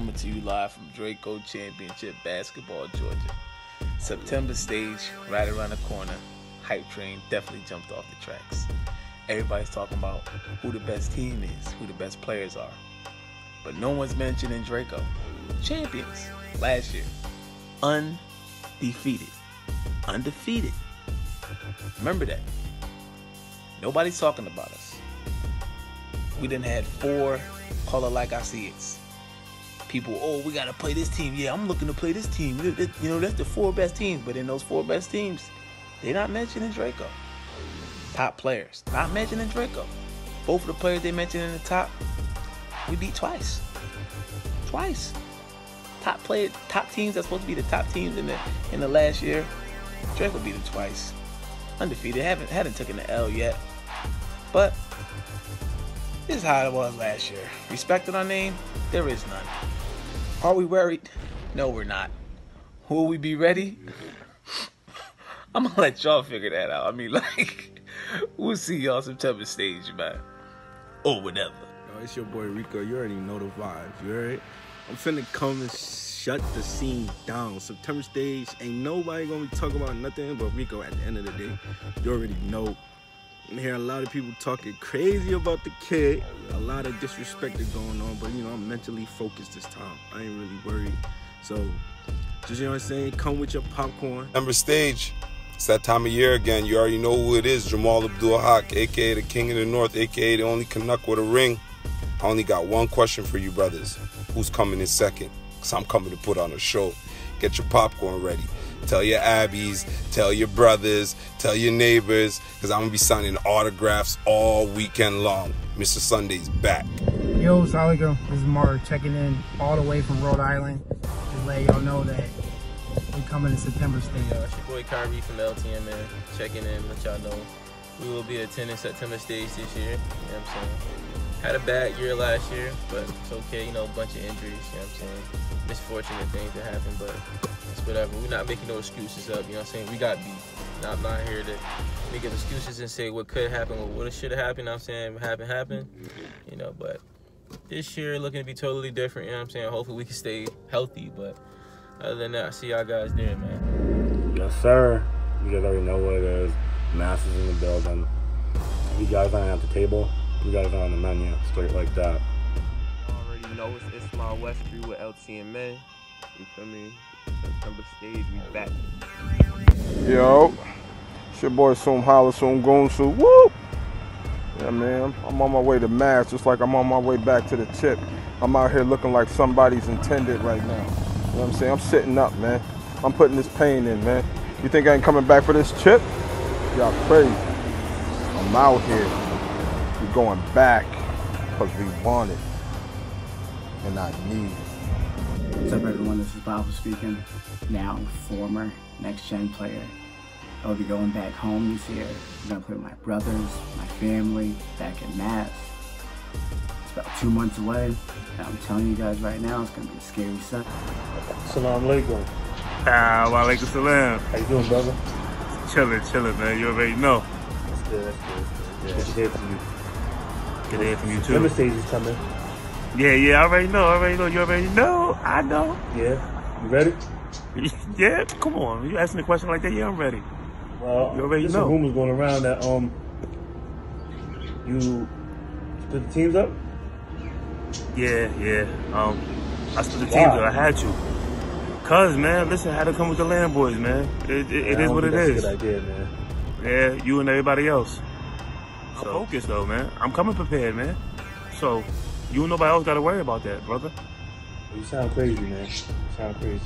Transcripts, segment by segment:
Coming to you live from Draco Championship Basketball, Georgia. September stage, right around the corner. Hype train definitely jumped off the tracks. Everybody's talking about who the best team is, who the best players are. But no one's mentioning Draco. Champions last year. Undefeated. Undefeated. Remember that. Nobody's talking about us. We didn't had four color like I see it. People, oh, we gotta play this team. Yeah, I'm looking to play this team. You know, that's the four best teams. But in those four best teams, they're not mentioning Draco. Top players, not mentioning Draco. Both of the players they mentioned in the top, we beat twice. Twice. Top player, top teams that's supposed to be the top teams in the in the last year. Draco beat them twice. Undefeated. Haven't hadn't taken the L yet. But this is how it was last year. Respected our name? There is none. Are we worried? No, we're not. Will we be ready? I'm gonna let y'all figure that out. I mean, like, we'll see y'all September stage, man. Or whatever. Yo, it's your boy Rico. You already know the vibes, you alright? I'm finna come and shut the scene down. September stage, ain't nobody gonna be talking about nothing but Rico at the end of the day. You already know I'm hearing a lot of people talking crazy about the kid. A lot of disrespect is going on, but you know, I'm mentally focused this time. I ain't really worried. So, just you know what I'm saying? Come with your popcorn. Number stage. It's that time of year again. You already know who it is. Jamal Abdul Haq, aka the King of the North, aka the only Canuck with a ring. I only got one question for you, brothers. Who's coming in second? Because I'm coming to put on a show. Get your popcorn ready. Tell your Abbies, tell your brothers, tell your neighbors, because I'm going to be signing autographs all weekend long. Mr. Sunday's back. Yo, Salaga, this is Mark checking in all the way from Rhode Island. Just let y'all know that we're coming in September stage. Yo, it's your boy Kyrie from LTMN checking in, let y'all know we will be attending September stage this year. You know what I'm saying? Had a bad year last year, but it's okay. You know, a bunch of injuries. You know what I'm saying? Misfortunate things that happen, but it's whatever. We're not making no excuses up. You know what I'm saying? We got beat. Not not here to make excuses and say what could happen, what should have happened. You know what I'm saying? What happened, happened. You know, but this year looking to be totally different. You know what I'm saying? Hopefully we can stay healthy, but other than that, I see y'all guys there, man. Yes, sir. You guys already know what it is. Masses in the building. You guys aren't at the table. You guys are on the menu, straight like that. Already know it's Ismail Westry with LTMA. You feel me? September stage, we back. Yo, it's your boy Soom Holla Soom Goonsu. Woo! Yeah, man, I'm on my way to Mass, just like I'm on my way back to the chip. I'm out here looking like somebody's intended right now. You know what I'm saying? I'm sitting up, man. I'm putting this pain in, man. You think I ain't coming back for this chip? Y'all crazy. I'm out here. We're going back because we want it and I need it. What's up, everyone? This is Bob speaking. Now, former next gen player. I'll be going back home this year. I'm gonna play with my brothers, my family, back in Mass. It's about two months away. And I'm telling you guys right now, it's gonna be a scary sight. Salam alaikum. Ah, wa alaikum salam. How you doing, brother? Chilling, chilling, man. You already know. That's good, that's good. That's good. Good to hear from you. Good hear from you too. Stage is coming. Yeah, yeah, I already know, I already know, you already know, I know. Yeah, you ready? yeah, come on. You asking a question like that? Yeah, I'm ready. Well, you already there's know. some rumors going around that um you split the teams up. Yeah, yeah. Um, I split the teams up. I had to. Cause man, listen, I had to come with the land boys, man. It, it, it is what it that's. A good idea, man. Yeah, you and everybody else. I'm focused though, man. I'm coming prepared, man. So you and nobody else got to worry about that, brother. You sound crazy, man. You sound crazy.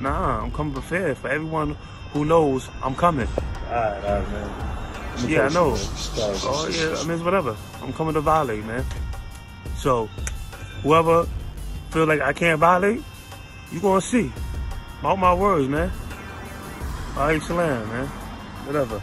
Nah, I'm coming prepared for everyone who knows I'm coming. All right, all right, man. Yeah, I know. Oh yeah, I mean it's whatever. I'm coming to violate, man. So whoever feel like I can't violate, you gonna see. Mark my words, man. Alaikum salam, man. Whatever.